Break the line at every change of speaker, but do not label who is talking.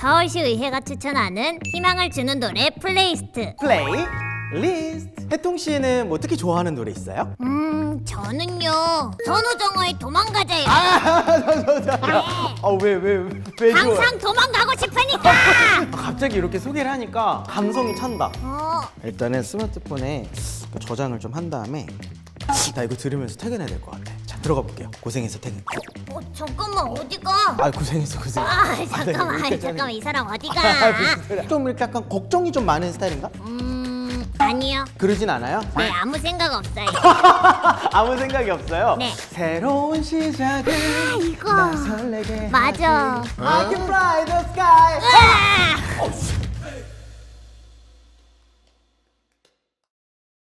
서울시 의회가 추천하는 희망을 주는 노래 플레이스트.
플레이 리스트. 해통 씨는 뭐 특히 좋아하는 노래 있어요?
음, 저는요. 선우정아의 도망가자요.
아, 아왜왜왜 왜, 좋아?
항상 도망가고 싶으니까.
갑자기 이렇게 소개를 하니까 감성이 찬다.
어,
일단은 스마트폰에 그 저장을 좀 한 다음에 나 이거 들으면서 퇴근해야 될 것 같아. 자 들어가 볼게요. 고생해서 퇴근.
어, 잠깐만 어디가?
아 고생했어 고생.
아, 잠깐만,
네,
아이, 잠깐만 이 사람 어디가?
무슨 소리야. 좀 이렇게 약간 걱정이 좀 많은 스타일인가?
음, 아니요.
그러진 않아요?
네, 아무 생각 없어요.
아무 생각이 없어요.
네.
새로운 시작을
이거.
나 설레게
맞아.
I can fly the sky.